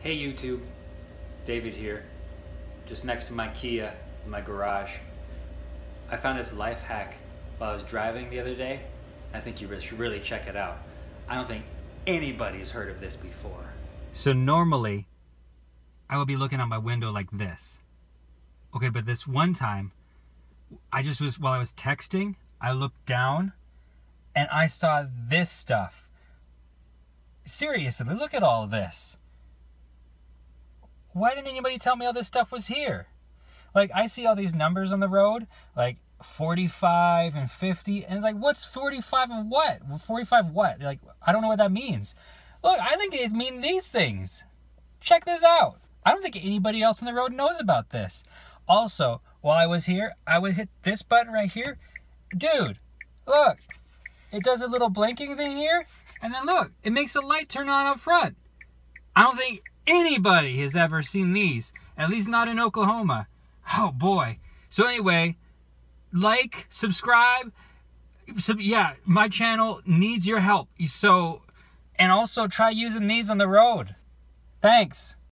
Hey YouTube, David here, just next to my Kia in my garage. I found this life hack while I was driving the other day. I think you should really check it out. I don't think anybody's heard of this before. So normally, I would be looking out my window like this. Okay, but this one time, I just was, while I was texting, I looked down and I saw this stuff. Seriously, look at all this. Why didn't anybody tell me all this stuff was here? Like, I see all these numbers on the road, like 45 and 50, and it's like, what's 45 and what? 45 what? Like, I don't know what that means. Look, I think it means these things. Check this out. I don't think anybody else on the road knows about this. Also, while I was here, I would hit this button right here. Dude, look. It does a little blinking thing here. And then look, it makes a light turn on up front. I don't think anybody has ever seen these. At least not in Oklahoma. Oh boy. So anyway, like, subscribe. So, yeah, my channel needs your help. So, and also try using these on the road. Thanks.